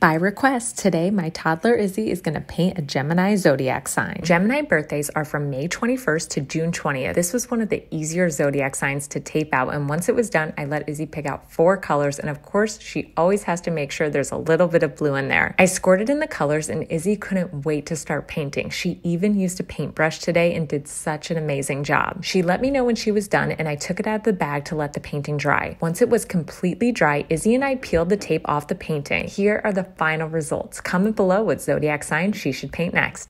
By request, today my toddler Izzy is going to paint a Gemini zodiac sign. Gemini birthdays are from May 21st to June 20th. This was one of the easier zodiac signs to tape out, and once it was done, I let Izzy pick out four colors, and of course, she always has to make sure there's a little bit of blue in there. I it in the colors, and Izzy couldn't wait to start painting. She even used a paintbrush today and did such an amazing job. She let me know when she was done, and I took it out of the bag to let the painting dry. Once it was completely dry, Izzy and I peeled the tape off the painting. Here are the final results. Comment below what zodiac sign she should paint next.